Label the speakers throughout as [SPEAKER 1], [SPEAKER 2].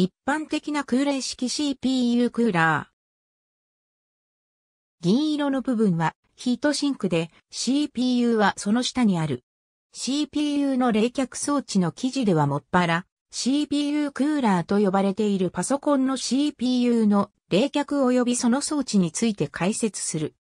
[SPEAKER 1] 一般的な空冷式 CPU クーラー。銀色の部分はヒートシンクで CPU はその下にある。CPU の冷却装置の記事ではもっぱら CPU クーラーと呼ばれているパソコンの CPU の冷却及びその装置について解説する。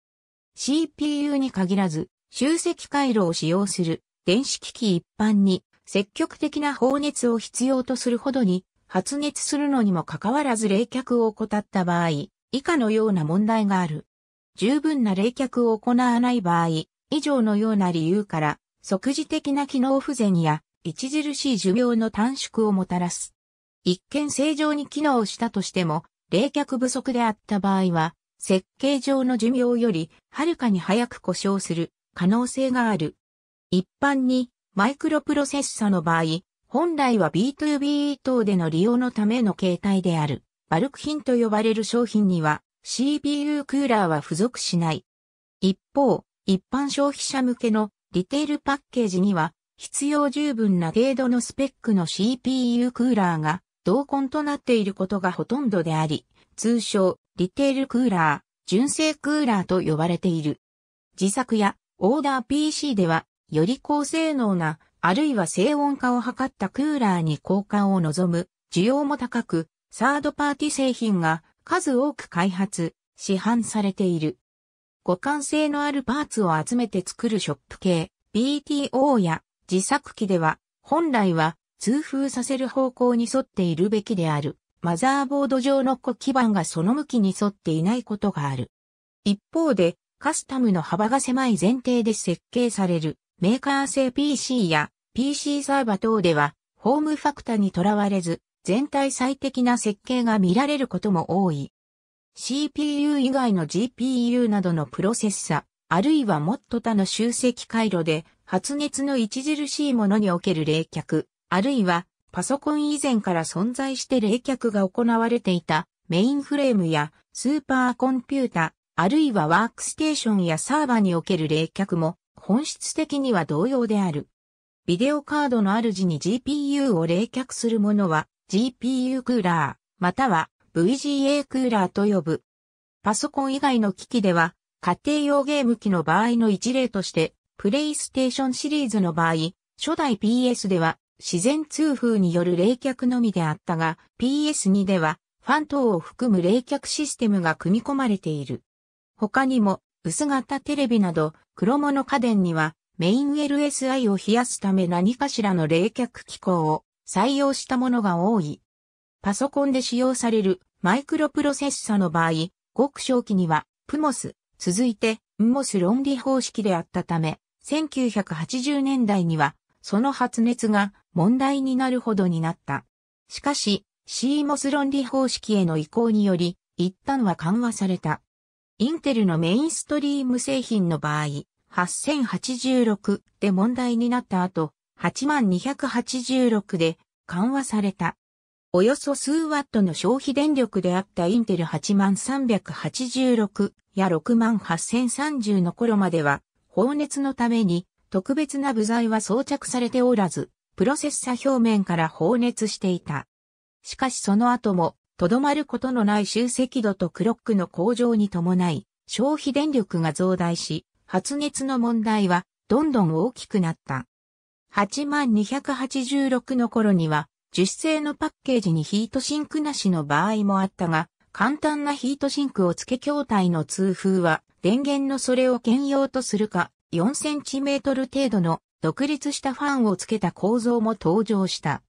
[SPEAKER 1] CPU に限らず集積回路を使用する電子機器一般に積極的な放熱を必要とするほどに発熱するのにもかかわらず冷却を怠った場合、以下のような問題がある。十分な冷却を行わない場合、以上のような理由から、即時的な機能不全や著しい寿命の短縮をもたらす。一見正常に機能したとしても、冷却不足であった場合は、設計上の寿命よりはるかに早く故障する可能性がある。一般にマイクロプロセッサの場合、本来は B2B 等での利用のための形態である、バルク品と呼ばれる商品には CPU クーラーは付属しない。一方、一般消費者向けのリテールパッケージには必要十分な程度のスペックの CPU クーラーが同梱となっていることがほとんどであり、通称リテールクーラー、純正クーラーと呼ばれている。自作やオーダー PC ではより高性能なあるいは静音化を図ったクーラーに交換を望む需要も高く、サードパーティ製品が数多く開発、市販されている。互換性のあるパーツを集めて作るショップ系、BTO や自作機では、本来は通風させる方向に沿っているべきである。マザーボード上の子基板がその向きに沿っていないことがある。一方で、カスタムの幅が狭い前提で設計されるメーカー製 PC や PC サーバ等では、ホームファクタにとらわれず、全体最適な設計が見られることも多い。CPU 以外の GPU などのプロセッサ、あるいはもっと他の集積回路で発熱の著しいものにおける冷却、あるいはパソコン以前から存在して冷却が行われていたメインフレームやスーパーコンピュータ、あるいはワークステーションやサーバにおける冷却も本質的には同様である。ビデオカードの主に GPU を冷却するものは GPU クーラー、または VGA クーラーと呼ぶ。パソコン以外の機器では、家庭用ゲーム機の場合の一例として、プレイステーションシリーズの場合、初代 PS では自然通風による冷却のみであったが、PS2 ではファン等を含む冷却システムが組み込まれている。他にも、薄型テレビなど、黒物家電にはメイン LSI を冷やすため何かしらの冷却機構を採用したものが多い。パソコンで使用されるマイクロプロセッサの場合、ごく小期にはプモス、続いてンモス論理方式であったため、1980年代にはその発熱が問題になるほどになった。しかし、CMOS 論理方式への移行により、一旦は緩和された。インテルのメインストリーム製品の場合、8086で問題になった後、8286で緩和された。およそ数ワットの消費電力であったインテル8386や68030の頃までは、放熱のために特別な部材は装着されておらず、プロセッサ表面から放熱していた。しかしその後も、とどまることのない集積度とクロックの向上に伴い、消費電力が増大し、発熱の問題はどんどん大きくなった。8286の頃には樹脂製のパッケージにヒートシンクなしの場合もあったが、簡単なヒートシンクを付け筐体の通風は電源のそれを兼用とするか4センチメートル程度の独立したファンを付けた構造も登場した。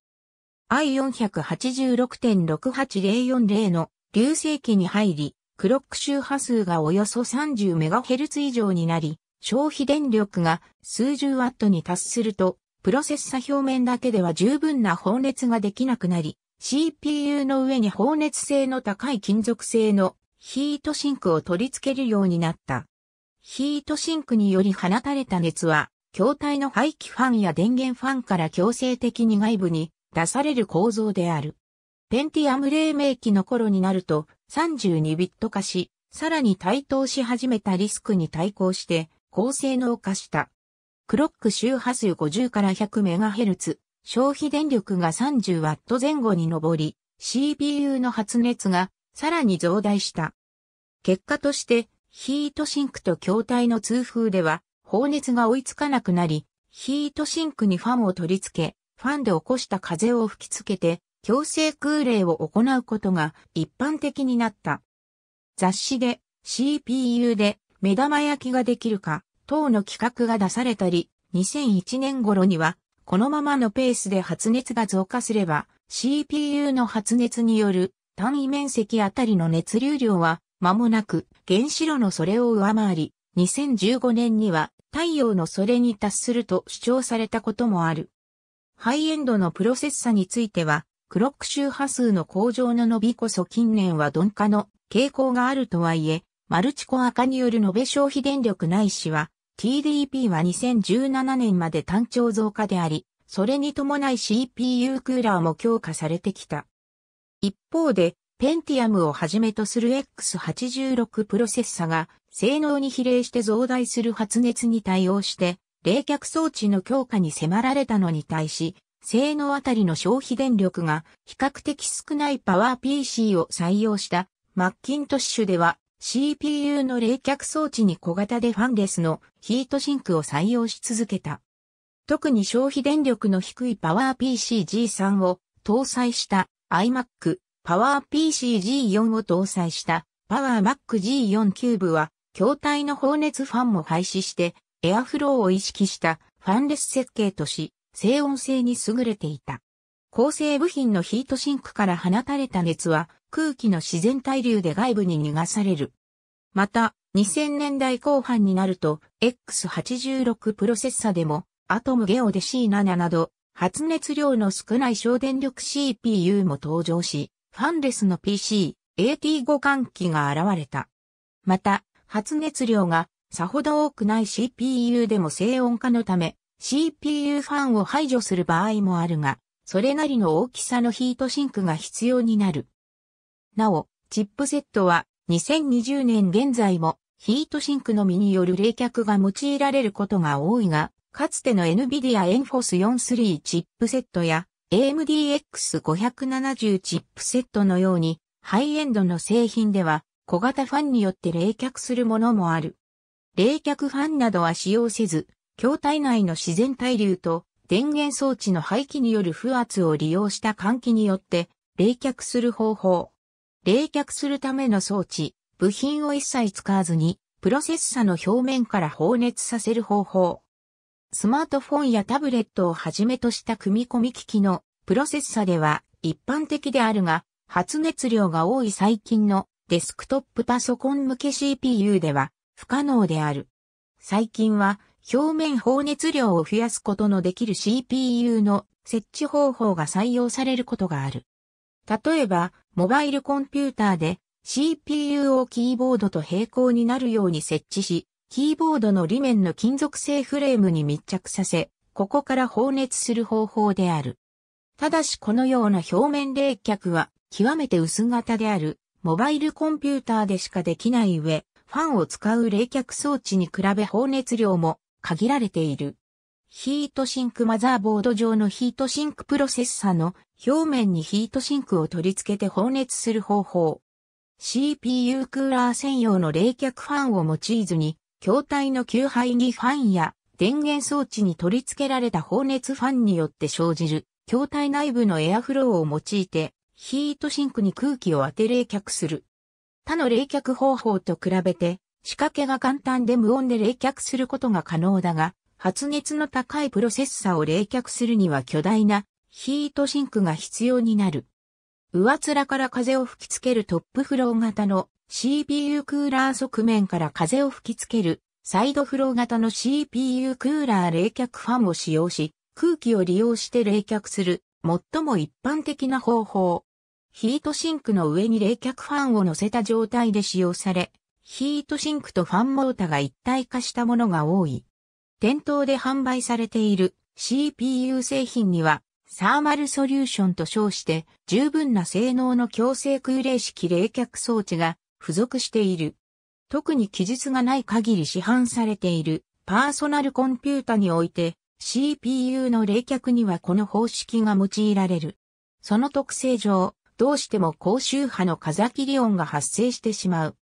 [SPEAKER 1] i486.68040 の流星期に入り、クロック周波数がおよそ 30MHz 以上になり、消費電力が数十ワットに達すると、プロセッサ表面だけでは十分な放熱ができなくなり、CPU の上に放熱性の高い金属製のヒートシンクを取り付けるようになった。ヒートシンクにより放たれた熱は、筐体の排気ファンや電源ファンから強制的に外部に出される構造である。ペンティアム黎明期の頃になると32ビット化し、さらに対等し始めたリスクに対抗して高性能化した。クロック周波数50から 100MHz、消費電力が 30W 前後に上り、CPU の発熱がさらに増大した。結果としてヒートシンクと筐体の通風では放熱が追いつかなくなり、ヒートシンクにファンを取り付け、ファンで起こした風を吹きつけて、強制空冷を行うことが一般的になった。雑誌で CPU で目玉焼きができるか等の企画が出されたり、2001年頃にはこのままのペースで発熱が増加すれば CPU の発熱による単位面積あたりの熱流量は間もなく原子炉のそれを上回り、2015年には太陽のそれに達すると主張されたこともある。ハイエンドのプロセッサについては、クロック周波数の向上の伸びこそ近年は鈍化の傾向があるとはいえ、マルチコア化による延べ消費電力ないしは、TDP は2017年まで単調増加であり、それに伴い CPU クーラーも強化されてきた。一方で、ペンティアムをはじめとする X86 プロセッサが性能に比例して増大する発熱に対応して冷却装置の強化に迫られたのに対し、性能あたりの消費電力が比較的少ないパワー PC を採用したマッキントッシュでは CPU の冷却装置に小型でファンレスのヒートシンクを採用し続けた。特に消費電力の低いパワー PC G3 を搭載した iMac PowerPC G4 を搭載したパワー Mac G4 キューブは、筐体の放熱ファンも廃止して、エアフローを意識したファンレス設計とし、静音性に優れていた。構成部品のヒートシンクから放たれた熱は空気の自然対流で外部に逃がされる。また、2000年代後半になると X86 プロセッサでもアトムゲオで C7 など発熱量の少ない省電力 CPU も登場し、ファンレスの PC、AT5 換気が現れた。また、発熱量がさほど多くない CPU でも静音化のため、CPU ファンを排除する場合もあるが、それなりの大きさのヒートシンクが必要になる。なお、チップセットは2020年現在もヒートシンクのみによる冷却が用いられることが多いが、かつての NVIDIA Enforce 43チップセットや AMDX570 チップセットのように、ハイエンドの製品では、小型ファンによって冷却するものもある。冷却ファンなどは使用せず、筐体内の自然対流と電源装置の排気による負圧を利用した換気によって冷却する方法。冷却するための装置、部品を一切使わずに、プロセッサの表面から放熱させる方法。スマートフォンやタブレットをはじめとした組み込み機器のプロセッサでは一般的であるが、発熱量が多い最近のデスクトップパソコン向け CPU では不可能である。最近は表面放熱量を増やすことのできる CPU の設置方法が採用されることがある。例えば、モバイルコンピューターで CPU をキーボードと並行になるように設置し、キーボードの裏面の金属製フレームに密着させ、ここから放熱する方法である。ただしこのような表面冷却は極めて薄型であるモバイルコンピューターでしかできない上、ファンを使う冷却装置に比べ放熱量も限られている。ヒートシンクマザーボード上のヒートシンクプロセッサの表面にヒートシンクを取り付けて放熱する方法。CPU クーラー専用の冷却ファンを用いずに筐体の吸排気ファンや電源装置に取り付けられた放熱ファンによって生じる筐体内部のエアフローを用いてヒートシンクに空気を当て冷却する。他の冷却方法と比べて仕掛けが簡単で無音で冷却することが可能だが、発熱の高いプロセッサを冷却するには巨大なヒートシンクが必要になる。上面から風を吹きつけるトップフロー型の CPU クーラー側面から風を吹きつけるサイドフロー型の CPU クーラー冷却ファンを使用し、空気を利用して冷却する最も一般的な方法。ヒートシンクの上に冷却ファンを乗せた状態で使用され、ヒートシンクとファンモータが一体化したものが多い。店頭で販売されている CPU 製品にはサーマルソリューションと称して十分な性能の強制空冷式冷却装置が付属している。特に記述がない限り市販されているパーソナルコンピュータにおいて CPU の冷却にはこの方式が用いられる。その特性上、どうしても高周波の風切り音が発生してしまう。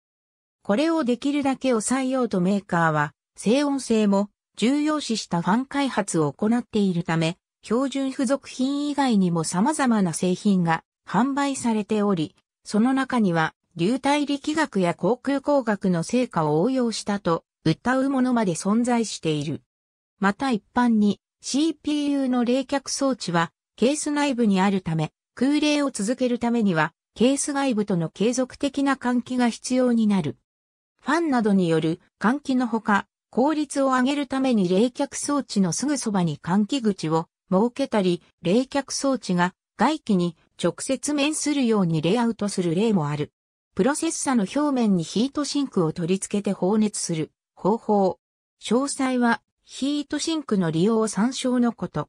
[SPEAKER 1] これをできるだけ抑えようとメーカーは、静音性も重要視したファン開発を行っているため、標準付属品以外にも様々な製品が販売されており、その中には流体力学や航空工学の成果を応用したと歌うものまで存在している。また一般に CPU の冷却装置はケース内部にあるため、空冷を続けるためにはケース外部との継続的な換気が必要になる。ファンなどによる換気のほか、効率を上げるために冷却装置のすぐそばに換気口を設けたり、冷却装置が外気に直接面するようにレイアウトする例もある。プロセッサの表面にヒートシンクを取り付けて放熱する方法。詳細はヒートシンクの利用を参照のこと。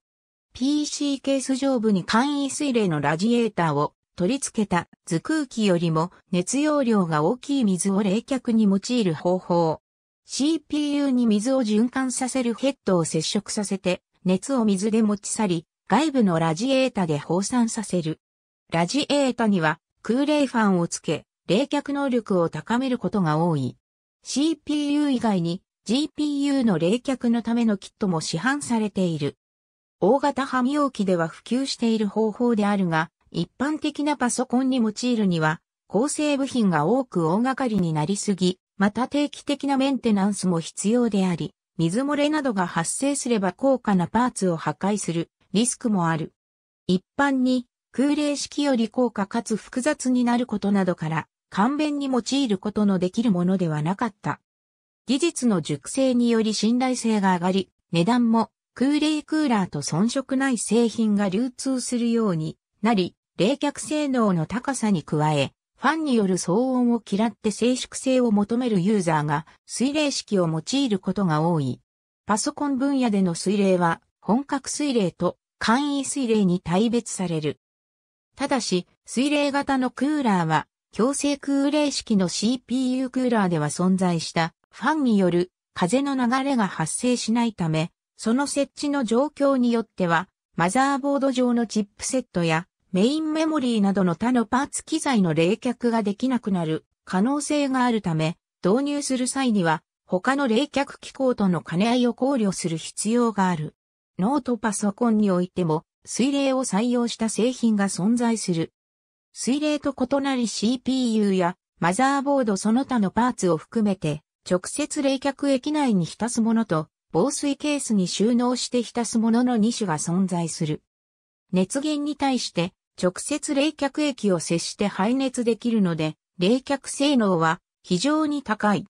[SPEAKER 1] PC ケース上部に簡易水冷のラジエーターを取り付けた図空気よりも熱容量が大きい水を冷却に用いる方法。CPU に水を循環させるヘッドを接触させて熱を水で持ち去り外部のラジエータで放散させる。ラジエータには空冷ファンをつけ冷却能力を高めることが多い。CPU 以外に GPU の冷却のためのキットも市販されている。大型汎用機では普及している方法であるが、一般的なパソコンに用いるには、構成部品が多く大掛かりになりすぎ、また定期的なメンテナンスも必要であり、水漏れなどが発生すれば高価なパーツを破壊するリスクもある。一般に空冷式より高価かつ複雑になることなどから、簡便に用いることのできるものではなかった。技術の熟成により信頼性が上がり、値段も空冷クーラーと遜色ない製品が流通するようになり、冷却性能の高さに加え、ファンによる騒音を嫌って静粛性を求めるユーザーが水冷式を用いることが多い。パソコン分野での水冷は本格水冷と簡易水冷に大別される。ただし、水冷型のクーラーは強制空冷式の CPU クーラーでは存在したファンによる風の流れが発生しないため、その設置の状況によっては、マザーボード上のチップセットやメインメモリーなどの他のパーツ機材の冷却ができなくなる可能性があるため、導入する際には他の冷却機構との兼ね合いを考慮する必要がある。ノートパソコンにおいても水冷を採用した製品が存在する。水冷と異なり CPU やマザーボードその他のパーツを含めて直接冷却液内に浸すものと防水ケースに収納して浸すものの2種が存在する。熱源に対して直接冷却液を接して排熱できるので、冷却性能は非常に高い。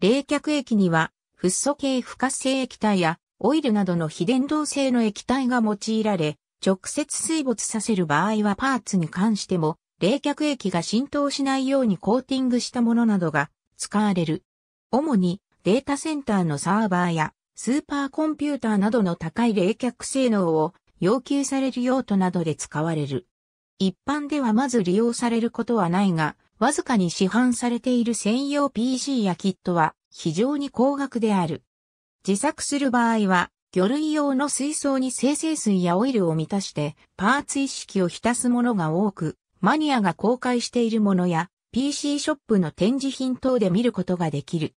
[SPEAKER 1] 冷却液には、フッ素系不活性液体やオイルなどの非電動性の液体が用いられ、直接水没させる場合はパーツに関しても、冷却液が浸透しないようにコーティングしたものなどが使われる。主にデータセンターのサーバーやスーパーコンピューターなどの高い冷却性能を要求される用途などで使われる。一般ではまず利用されることはないが、わずかに市販されている専用 PC やキットは非常に高額である。自作する場合は、魚類用の水槽に生成水やオイルを満たしてパーツ一式を浸すものが多く、マニアが公開しているものや PC ショップの展示品等で見ることができる。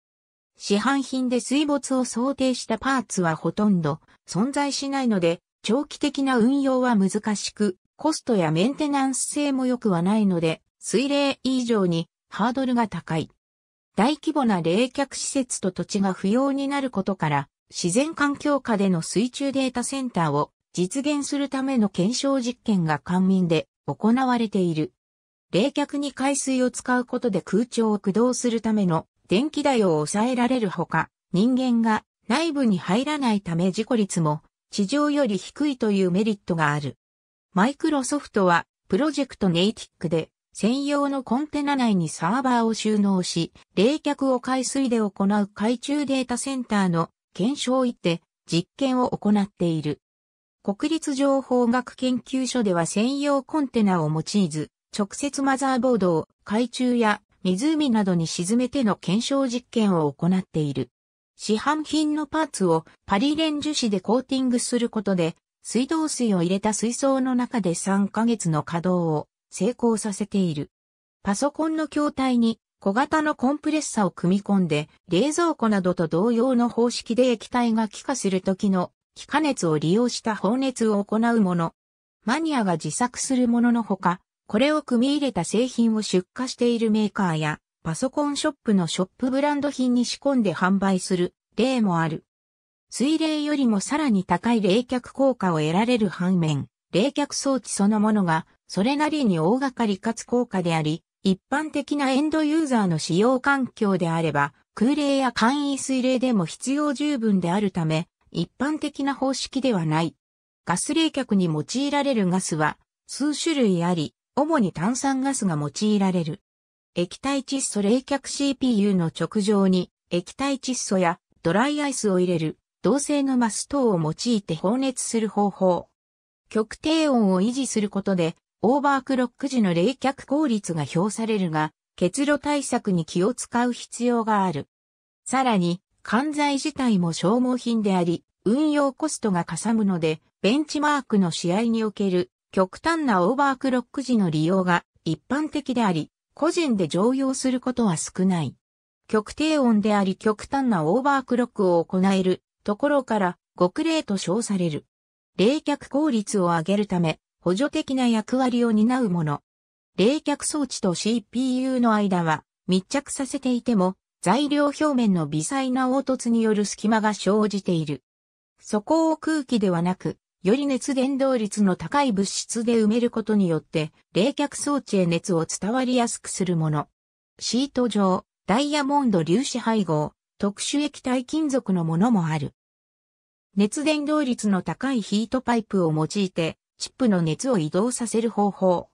[SPEAKER 1] 市販品で水没を想定したパーツはほとんど存在しないので、長期的な運用は難しく、コストやメンテナンス性も良くはないので、水冷以上にハードルが高い。大規模な冷却施設と土地が不要になることから、自然環境下での水中データセンターを実現するための検証実験が官民で行われている。冷却に海水を使うことで空調を駆動するための電気代を抑えられるほか、人間が内部に入らないため事故率も地上より低いというメリットがある。マイクロソフトはプロジェクトネイティックで専用のコンテナ内にサーバーを収納し、冷却を海水で行う海中データセンターの検証をいて実験を行っている。国立情報学研究所では専用コンテナを用いず、直接マザーボードを海中や湖などに沈めての検証実験を行っている。市販品のパーツをパリレン樹脂でコーティングすることで水道水を入れた水槽の中で3ヶ月の稼働を成功させている。パソコンの筐体に小型のコンプレッサを組み込んで、冷蔵庫などと同様の方式で液体が気化する時の気化熱を利用した放熱を行うもの。マニアが自作するもののほか、これを組み入れた製品を出荷しているメーカーや、パソコンショップのショップブランド品に仕込んで販売する例もある。水冷よりもさらに高い冷却効果を得られる反面、冷却装置そのものがそれなりに大掛かりかつ高価であり、一般的なエンドユーザーの使用環境であれば、空冷や簡易水冷でも必要十分であるため、一般的な方式ではない。ガス冷却に用いられるガスは数種類あり、主に炭酸ガスが用いられる。液体窒素冷却 CPU の直上に液体窒素やドライアイスを入れる同性のマス等を用いて放熱する方法。極低温を維持することでオーバークロック時の冷却効率が表されるが、結露対策に気を使う必要がある。さらに、管材自体も消耗品であり、運用コストがかさむので、ベンチマークの試合における極端なオーバークロック時の利用が一般的であり、個人で常用することは少ない。極低温であり極端なオーバークロックを行えるところから極冷と称される。冷却効率を上げるため、補助的な役割を担うもの。冷却装置と CPU の間は密着させていても材料表面の微細な凹凸による隙間が生じている。そこを空気ではなく、より熱伝導率の高い物質で埋めることによって冷却装置へ熱を伝わりやすくするもの。シート状、ダイヤモンド粒子配合、特殊液体金属のものもある。熱伝導率の高いヒートパイプを用いてチップの熱を移動させる方法。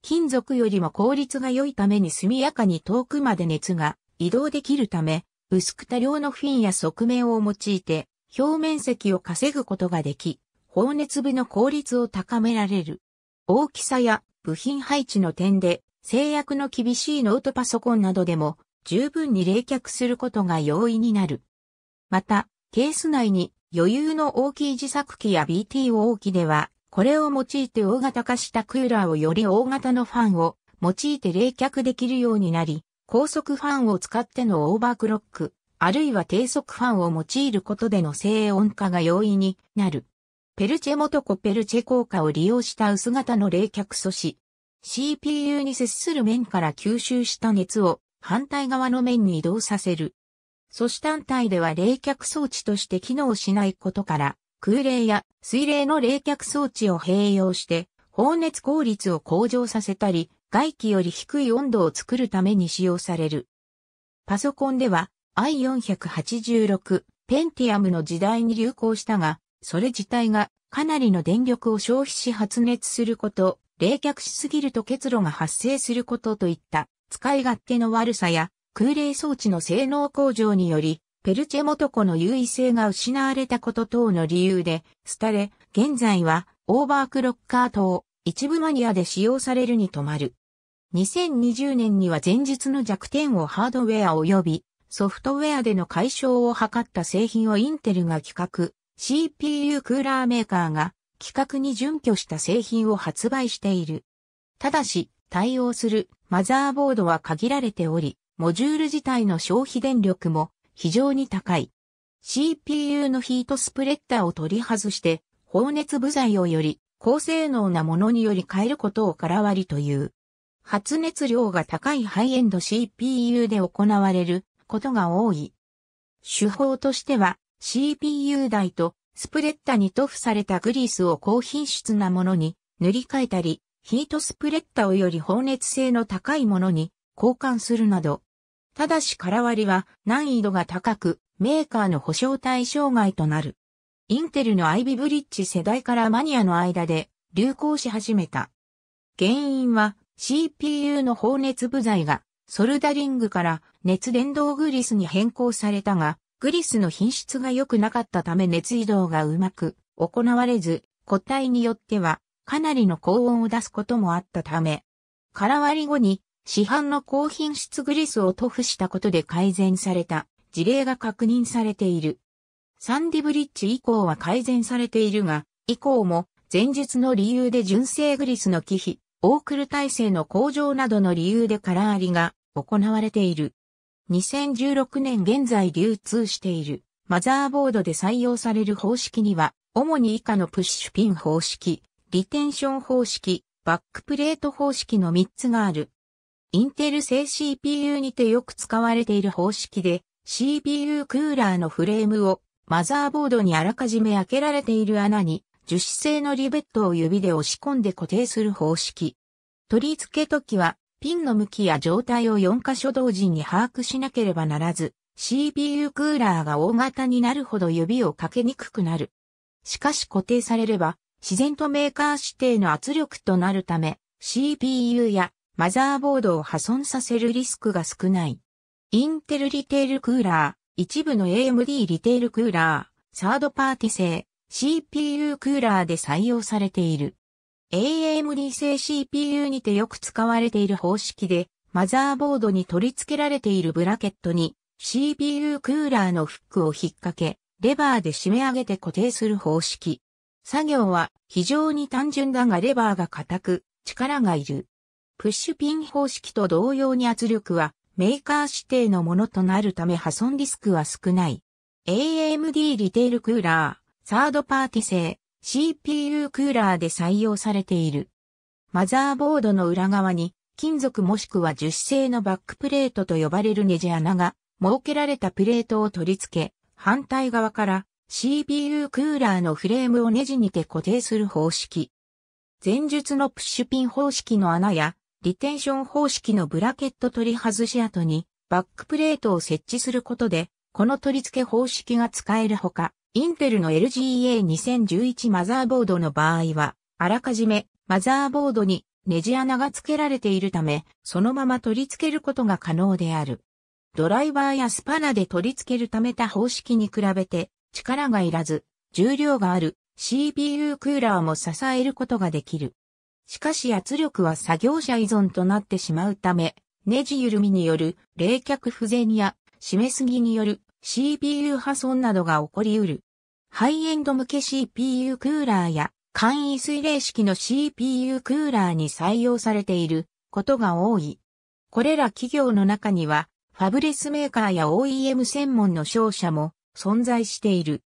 [SPEAKER 1] 金属よりも効率が良いために速やかに遠くまで熱が移動できるため、薄く多量のフィンや側面を用いて表面積を稼ぐことができ、放熱部の効率を高められる。大きさや部品配置の点で制約の厳しいノートパソコンなどでも十分に冷却することが容易になる。また、ケース内に余裕の大きい自作機や BTO 機ではこれを用いて大型化したクーラーをより大型のファンを用いて冷却できるようになり、高速ファンを使ってのオーバークロック、あるいは低速ファンを用いることでの静音化が容易になる。ペルチェモトコペルチェ効果を利用した薄型の冷却素子。CPU に接する面から吸収した熱を反対側の面に移動させる。素子単体では冷却装置として機能しないことから、空冷や水冷の冷却装置を併用して放熱効率を向上させたり、外気より低い温度を作るために使用される。パソコンでは i486 ペンティアムの時代に流行したが、それ自体がかなりの電力を消費し発熱すること、冷却しすぎると結露が発生することといった使い勝手の悪さや空冷装置の性能向上によりペルチェモトコの優位性が失われたこと等の理由で、廃れ、現在はオーバークロッカー等、一部マニアで使用されるに止まる。2020年には前日の弱点をハードウェア及びソフトウェアでの解消を図った製品をインテルが企画、CPU クーラーメーカーが企画に準拠した製品を発売している。ただし、対応するマザーボードは限られており、モジュール自体の消費電力も非常に高い。CPU のヒートスプレッダーを取り外して、放熱部材をより高性能なものにより変えることを空割りという。発熱量が高いハイエンド CPU で行われることが多い。手法としては CPU 台とスプレッダに塗布されたグリースを高品質なものに塗り替えたり、ヒートスプレッダをより放熱性の高いものに交換するなど、ただし空割りは難易度が高く、メーカーの保証対象外となる。インテルの IB ブリッジ世代からマニアの間で流行し始めた。原因は CPU の放熱部材がソルダリングから熱伝導グリスに変更されたが、グリスの品質が良くなかったため熱移動がうまく行われず、個体によってはかなりの高温を出すこともあったため、空割り後に市販の高品質グリスを塗布したことで改善された事例が確認されている。サンディブリッジ以降は改善されているが、以降も前述の理由で純正グリスの忌避、オークル体制の向上などの理由でカラーりが行われている。2016年現在流通しているマザーボードで採用される方式には、主に以下のプッシュピン方式、リテンション方式、バックプレート方式の3つがある。インテル製 CPU にてよく使われている方式で、CPU クーラーのフレームをマザーボードにあらかじめ開けられている穴に樹脂製のリベットを指で押し込んで固定する方式。取り付け時はピンの向きや状態を4箇所同時に把握しなければならず、CPU クーラーが大型になるほど指をかけにくくなる。しかし固定されれば、自然とメーカー指定の圧力となるため、CPU やマザーボードを破損させるリスクが少ない。インテルリテールクーラー、一部の AMD リテールクーラー、サードパーティ製、CPU クーラーで採用されている。AMD 製 CPU にてよく使われている方式で、マザーボードに取り付けられているブラケットに CPU クーラーのフックを引っ掛け、レバーで締め上げて固定する方式。作業は非常に単純だがレバーが硬く、力がいる。プッシュピン方式と同様に圧力はメーカー指定のものとなるため破損リスクは少ない。AMD リテールクーラー、サードパーティ製、CPU クーラーで採用されている。マザーボードの裏側に金属もしくは樹脂製のバックプレートと呼ばれるネジ穴が設けられたプレートを取り付け、反対側から CPU クーラーのフレームをネジにて固定する方式。前述のプッシュピン方式の穴やリテンション方式のブラケット取り外し跡にバックプレートを設置することで、この取り付け方式が使えるほか、インテルの LGA2011 マザーボードの場合は、あらかじめマザーボードにネジ穴が付けられているため、そのまま取り付けることが可能である。ドライバーやスパナで取り付けるためた方式に比べて力がいらず、重量がある CPU クーラーも支えることができる。しかし圧力は作業者依存となってしまうため、ネジ緩みによる冷却不全や締めすぎによる CPU 破損などが起こり得る。ハイエンド向け CPU クーラーや簡易水冷式の CPU クーラーに採用されていることが多い。これら企業の中にはファブレスメーカーや OEM 専門の商社も存在している。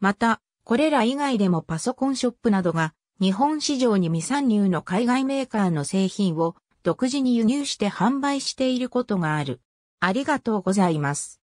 [SPEAKER 1] また、これら以外でもパソコンショップなどが日本市場に未参入の海外メーカーの製品を独自に輸入して販売していることがある。ありがとうございます。